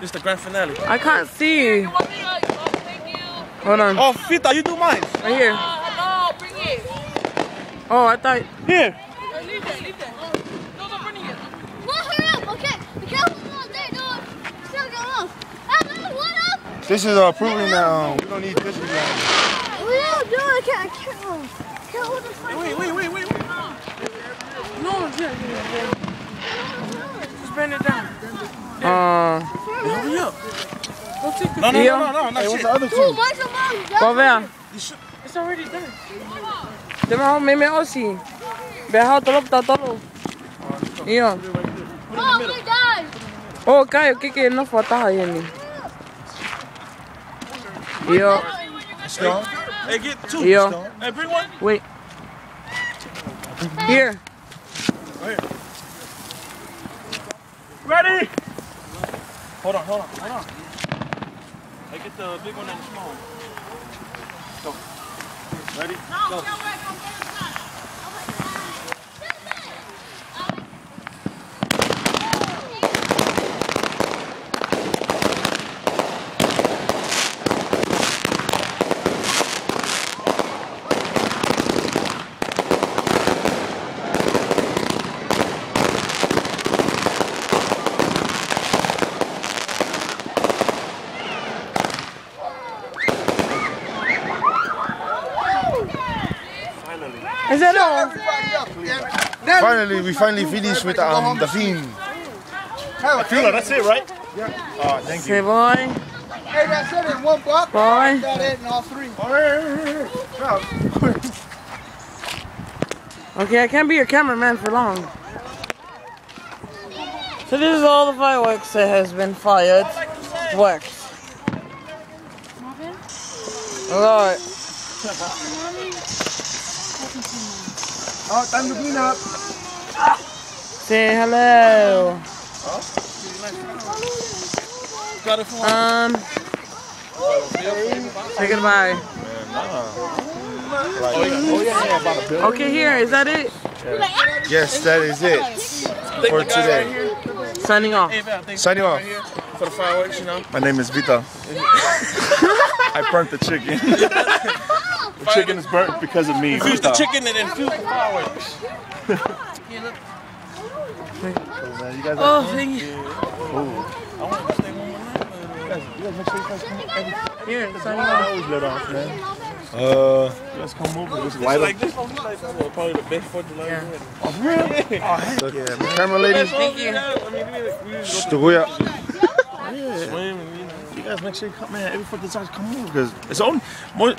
This is the grand finale. I can't see. Hold on. Oh, Fita, you do mine. Right here. No, bring it. Oh, I thought. Here. No, leave that, leave that. No, no, bring it. Well, hurry up, okay? Be careful out there, dude. Still going off. Hey, what up? This is uh, proving that um, we don't need physical ground. What up, dude? I can't, I can't. um, Can't hold the phone. Wait, wait, wait, wait, wait. No, yeah, yeah, yeah. Just bend it down. Uh, Hurry up. go take No, no, no, no, no, Hey, not what's the other Dude, two? why so long? Go ver. You should. It's already done. Dem me me aussi. Beha tolop ta tolo. Iyo. Oh, my God. Oh, kayo kike na fata yun. Yo, Stone? Hey, get two. yo. Hey, bring one. Wait. Here. Ready? Hold on, hold on, hold on. Hey, get the big one and the small one. Go. Ready? Go. Finally. Is that all? Finally, we finally finished with um, the theme. Fila, that's it, right? Yeah. Oh, thank you. Say boy. Hey, that's it in one buck. Boy. Got it in all three. Okay, I can't be your cameraman for long. So this is all the fireworks that has been fired. Works. Alright. Oh, time to clean up. Say hello. Got it for Um. Say goodbye. Okay, here. Is that it? Yes, that is it for today. Signing off. Hey, Val, thanks Signing for off. For the fireworks, you know. My name is Vita. I burnt the chicken. the chicken is burnt because of me. Infuse the chicken and infuse the fireworks. Man, you guys are Oh, thank you. I want to stay one more night. but, you guys make sure you guys come Here, signing off. always let off, man. Uh, you guys come over, just light Like this one, like probably the best Fourth of July. Yeah. Oh, for real? Oh, heck yeah, man. Camera ladies, Thank you. Swim you know. You guys make sure you come, man. Every Fourth of July, come over because it's only more.